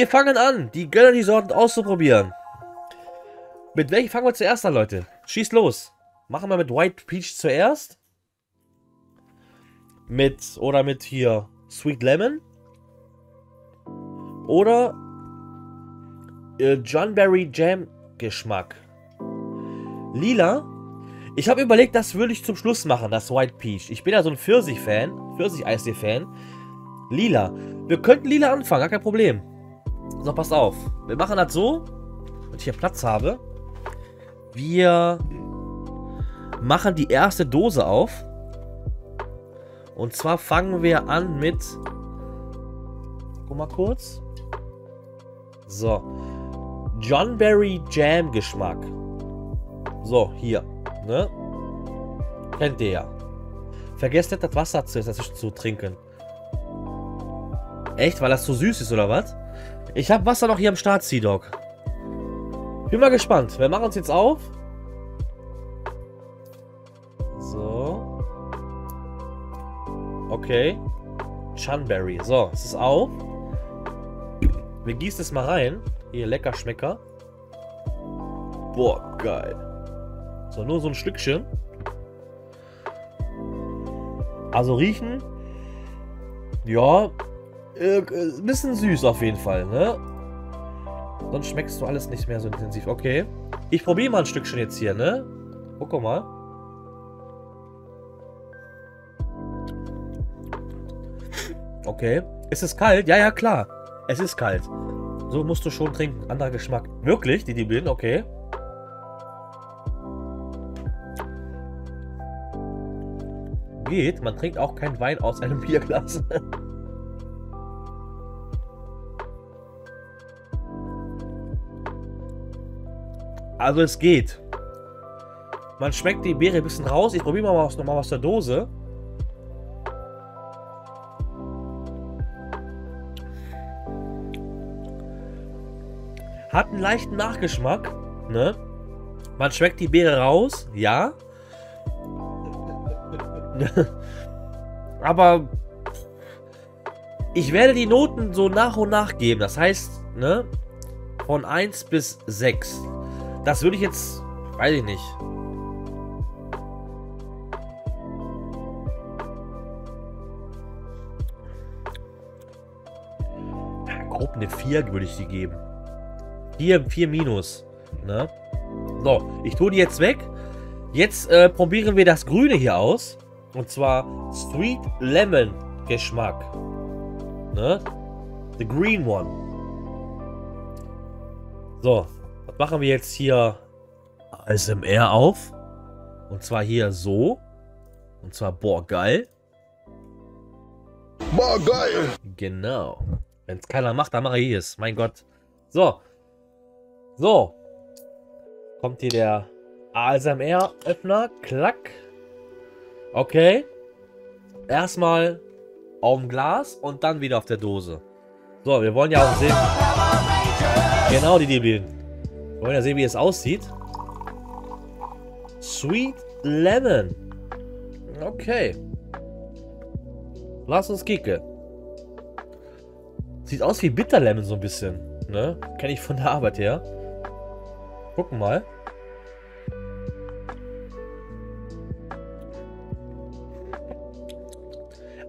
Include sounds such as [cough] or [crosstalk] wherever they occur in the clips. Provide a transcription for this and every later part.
Wir fangen an, die Gönnerly-Sorten auszuprobieren. Mit welchen fangen wir zuerst an, Leute? Schieß los. Machen wir mit White Peach zuerst. Mit, oder mit hier Sweet Lemon. Oder äh, Johnberry Jam Geschmack. Lila. Ich habe überlegt, das würde ich zum Schluss machen, das White Peach. Ich bin ja so ein Pfirsich-Fan, Pfirsich-Eistee-Fan. Lila. Wir könnten lila anfangen, gar kein Problem. So, passt auf. Wir machen das so, wenn ich hier Platz habe. Wir machen die erste Dose auf. Und zwar fangen wir an mit... Guck mal kurz. So. Johnberry Jam Geschmack. So, hier. Ne? Kennt ihr ja. Vergesst nicht, das Wasser zu, das zu trinken. Echt? Weil das zu süß ist, oder was? Ich habe Wasser noch hier am Start, Sea-Dog. Bin mal gespannt. Wir machen uns jetzt auf. So. Okay. Chunberry. So, es ist auf. Wir gießen es mal rein. Hier, lecker Schmecker. Boah, geil. So, nur so ein Stückchen. Also riechen. Ja, äh, ein bisschen süß auf jeden Fall, ne? Sonst schmeckst du alles nicht mehr so intensiv. Okay. Ich probiere mal ein Stückchen jetzt hier, ne? Guck mal. Okay. Ist es kalt? Ja, ja, klar. Es ist kalt. So musst du schon trinken. Anderer Geschmack. Wirklich? Die Diblin? Okay. Geht. Man trinkt auch keinen Wein aus einem [laughs] Bierglas. Also es geht. Man schmeckt die Beere ein bisschen raus. Ich probiere mal was, noch mal aus der Dose. Hat einen leichten Nachgeschmack. Ne? Man schmeckt die Beere raus. Ja. [laughs] Aber ich werde die Noten so nach und nach geben. Das heißt, ne? Von 1 bis 6. Das würde ich jetzt... Weiß ich nicht. grob eine 4 würde ich sie geben. 4, 4 minus. Ne? So, ich tue die jetzt weg. Jetzt äh, probieren wir das Grüne hier aus. Und zwar Sweet Lemon Geschmack. Ne? The green one. So, machen wir jetzt hier ASMR auf. Und zwar hier so. Und zwar, boah, geil. Boah, geil. Genau. Wenn es keiner macht, dann mache ich es. Mein Gott. So. So. Kommt hier der ASMR-Öffner. Klack. Okay. Erstmal auf dem Glas und dann wieder auf der Dose. So, wir wollen ja auch sehen. Genau, die Debilen. Wir wollen ja sehen, wie es aussieht. Sweet Lemon. Okay. Lass uns kicken. Sieht aus wie Bitter Lemon so ein bisschen. Ne? Kenne ich von der Arbeit her. Gucken mal.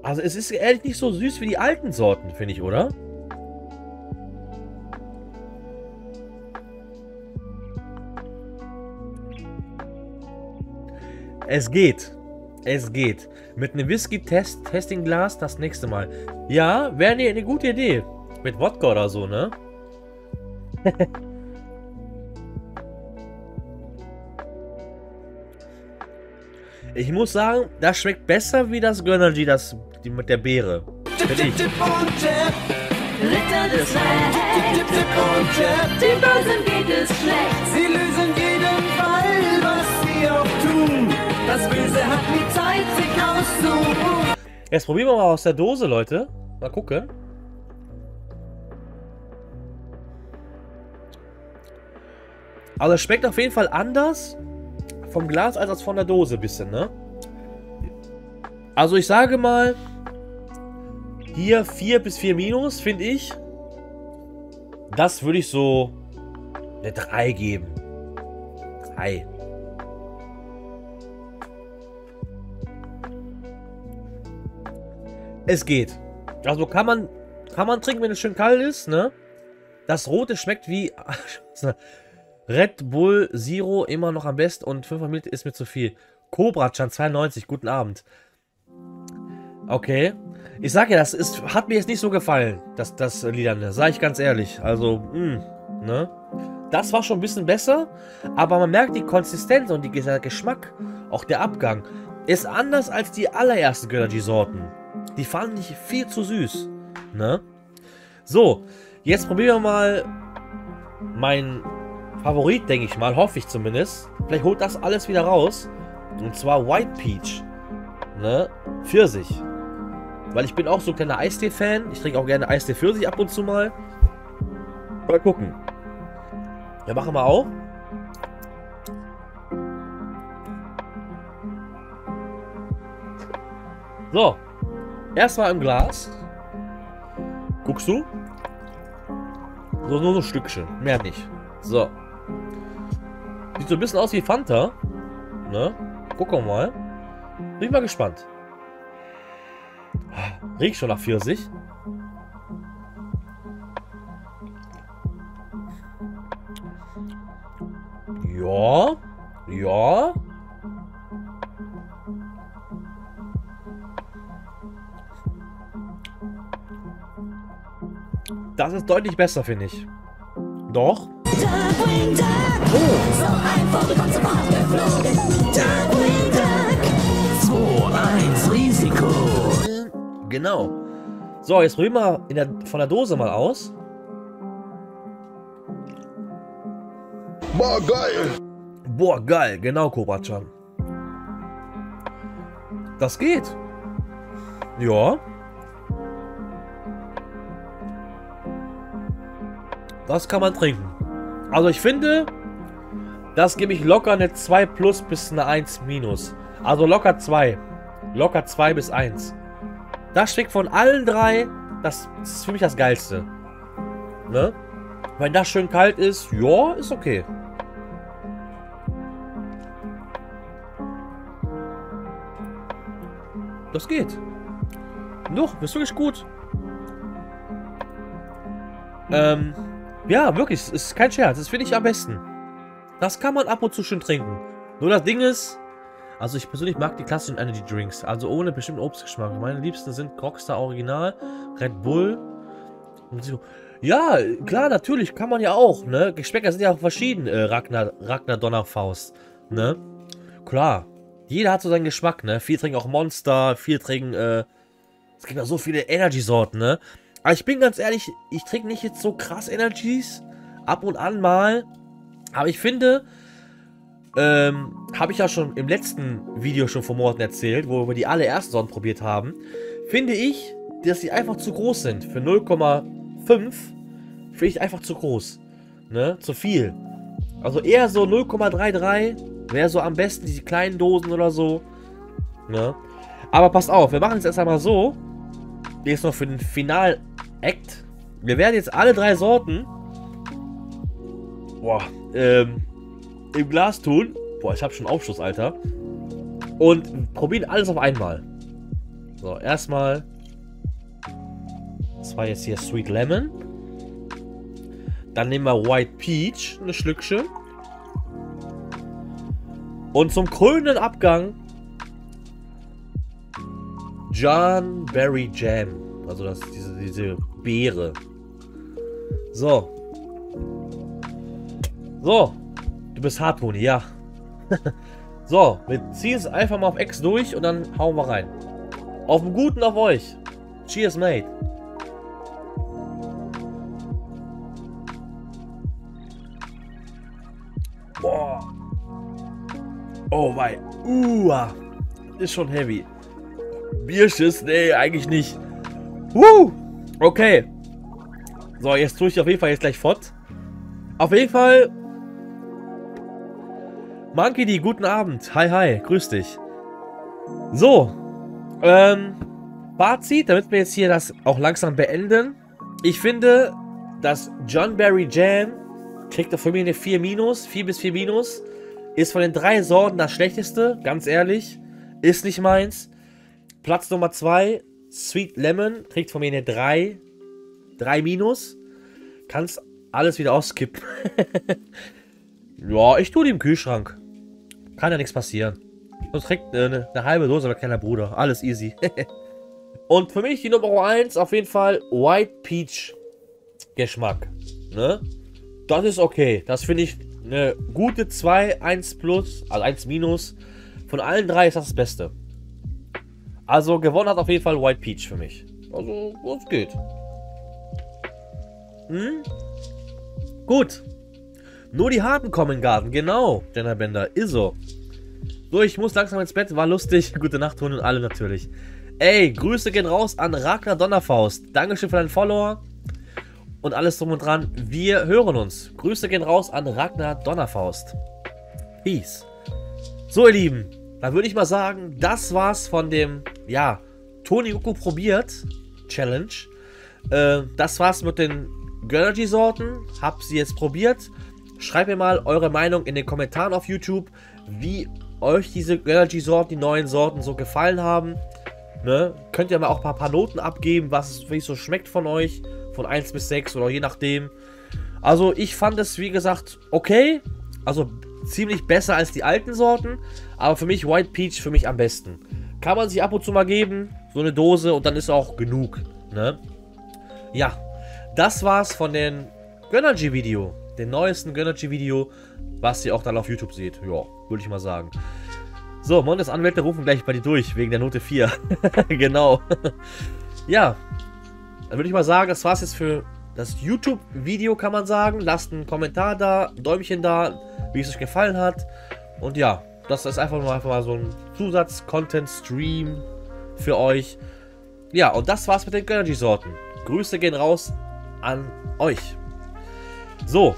Also es ist ehrlich nicht so süß wie die alten Sorten, finde ich, oder? Es geht. Es geht. Mit einem Whisky-Testing-Glas das nächste Mal. Ja, wäre eine, gute Idee. Mit Wodka oder so, ne? [laughs] ich muss sagen, das schmeckt besser wie das Gönnergy, das die mit der Beere. Finde ich. Ritter des Die Bösen geht es schlecht. Sie lösen jeden Fall, was sie auch tun. Das Böse hat nie Zeit, sich auszuruhen. Jetzt probieren wir mal aus der Dose, Leute. Mal gucken. Also es schmeckt auf jeden Fall anders vom Glas als von der Dose bisschen, ne? Also ich sage mal, hier 4 bis 4 minus, finde ich. Das würde ich so eine 3 geben. 3. Es geht. Also kann man, kann man trinken, wenn es schön kalt ist, ne? Das Rote schmeckt wie [laughs] Red Bull Zero immer noch am besten und 5 Ml ist mir zu viel. Cobra Chan 92, guten Abend. Okay. Ich sag ja, das ist, hat mir jetzt nicht so gefallen, das, das Liederne, sag ich ganz ehrlich. Also, mh, hm, ne? Das war schon ein bisschen besser, aber man merkt die Konsistenz und die, der Geschmack, auch der Abgang, ist anders als die allerersten Gönnergy-Sorten. Die fand ich viel zu süß, ne? So, jetzt probieren wir mal mein Favorit, denke ich mal, hoffe ich zumindest. Vielleicht holt das alles wieder raus. Und zwar White Peach. Ne? Pfirsich. Weil ich bin auch so ein kleiner Eistee-Fan. Ich trinke auch gerne Eistee Pfirsich ab und zu mal. Mal gucken. Ja, machen wir auch. So. Erstmal im Glas. Guckst du? So, nur so ein Stückchen. Mehr nicht. So. So ein bisschen aus wie Fanta. Ne? Gucken wir mal. Bin ich mal gespannt. Riecht schon nach Pfirsich. Ja. Ja. Das ist deutlich besser, finde ich. Doch. Oh. So ein Vogel kommt sofort geflogen. Darkwing Duck. 2-1 Risiko. Genau. So, jetzt probieren wir in der, von der Dose mal aus. Boah, geil. Boah, geil. Genau, Kobachan. Das geht. Ja. Das kann man trinken. Also ich finde, das gebe ich locker eine 2 plus bis eine 1 minus. Also locker 2. Locker 2 bis 1. Das schmeckt von allen drei, das, ist für mich das Geilste. Ne? Wenn das schön kalt ist, ja, ist okay. Das geht. Doch, ist wirklich gut. Ähm, ja, wirklich, es ist kein Scherz. Das finde ich am besten. Das kann man ab und zu schön trinken. Nur das Ding ist, also ich persönlich mag die klassischen Energy Drinks, also ohne bestimmten Obstgeschmack. Meine liebsten sind Rockstar Original, Red Bull. Ja, klar, natürlich, kann man ja auch, ne? Geschmäcker sind ja auch verschieden, äh, Ragnar, Ragnar Donnerfaust, ne? Klar, jeder hat so seinen Geschmack, ne? Viele trinken auch Monster, viele trinken, äh, es gibt ja so viele Energy-Sorten, ne? Aber ich bin ganz ehrlich, ich trinke nicht jetzt so krass Energies. Ab und an mal. Aber ich finde, ähm, habe ich ja schon im letzten Video schon vor Monaten erzählt, wo wir die allerersten Sorten probiert haben. Finde ich, dass sie einfach zu groß sind. Für 0,5 finde ich einfach zu groß. Ne? Zu viel. Also eher so 0,33 wäre so am besten diese kleinen Dosen oder so. Ne? Aber passt auf, wir machen es erst einmal so. Jetzt noch für den Final Act. Wir werden jetzt alle drei Sorten boah, ähm, im Glas tun. Boah, ich habe schon Aufschluss, Alter. Und probieren alles auf einmal. So, erstmal. Das war jetzt hier Sweet Lemon. Dann nehmen wir White Peach, eine Schlückchen. Und zum krönenden Abgang John Berry Jam. Also das, diese, diese Beere. So. So. Du bist hart, Toni, ja. [laughs] so, wir ziehen es einfach mal auf X durch und dann hauen wir rein. Auf dem Guten auf euch. Cheers, mate. Boah. Oh, wei. Uah. Ist schon heavy. Bierschiss? Nee, eigentlich nicht. Woo! Okay. So, jetzt tue ich auf jeden Fall jetzt gleich fort. Auf jeden Fall Monkey D, guten Abend. Hi, hi, grüß dich. So, ähm, Fazit, damit wir jetzt hier das auch langsam beenden. Ich finde, das John Berry Jam kriegt auf mir eine 4 minus, 4 bis 4 minus. Ist von den drei Sorten das schlechteste, ganz ehrlich. Ist nicht meins. Platz Nummer 2, Sweet Lemon, kriegt von mir eine 3. 3 minus. Kannst alles wieder auskippen. [laughs] ja, ich tue die im Kühlschrank. Kann ja nichts passieren. Sonst kriegt äh, eine, eine halbe Dose mein kleiner Bruder. Alles easy. [laughs] Und für mich die Nummer 1 auf jeden Fall White Peach Geschmack. Ne? Das ist okay. Das finde ich eine gute 2, 1 plus, also 1 minus. Von allen drei ist das das Beste. Also gewonnen hat auf jeden Fall White Peach für mich. Also, es geht. Hm? Gut. Nur die Harten kommen in Garten. Genau, Jenna Bender. Ist so. So, ich muss langsam ins Bett. War lustig. [laughs] Gute Nacht, und alle natürlich. Ey, Grüße gehen raus an Ragnar Donnerfaust. Dankeschön für deinen Follower und alles drum und dran. Wir hören uns. Grüße gehen raus an Ragnar Donnerfaust. Peace. So, ihr Lieben, dann würde ich mal sagen, das war's von dem, ja, Toni Uko probiert Challenge. Äh, das war's mit den Gönnergy-Sorten. Hab sie jetzt probiert. Schreibt mir mal eure Meinung in den Kommentaren auf YouTube, wie euch diese Gönnergy-Sorten, die neuen Sorten so gefallen haben. Ne? Könnt ihr mal auch ein paar, paar Noten abgeben, was es so schmeckt von euch. Von 1 bis 6 oder je nachdem. Also ich fand es, wie gesagt, okay. Also ziemlich besser als die alten Sorten. Aber für mich White Peach für mich am besten. Kann man sich ab und zu mal geben. So eine Dose und dann ist auch genug. Ne? Ja, das war's von den Gönnergy-Video. Den neuesten Gönnergy-Video, was ihr auch dann auf YouTube seht. Ja, würde ich mal sagen. So, Mondes Anwälte rufen gleich bei dir durch, wegen der Note 4. [laughs] genau. [laughs] ja, dann würde ich mal sagen, das war's jetzt für das YouTube-Video, kann man sagen. Lasst einen Kommentar da, ein Däumchen da, wie es euch gefallen hat. Und ja, das ist einfach mal, einfach mal so ein Zusatz-Content-Stream für euch. Ja, und das war's mit den Gönnergy-Sorten. Grüße gehen raus an euch. So,